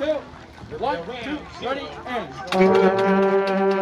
two, one, two, ready, and.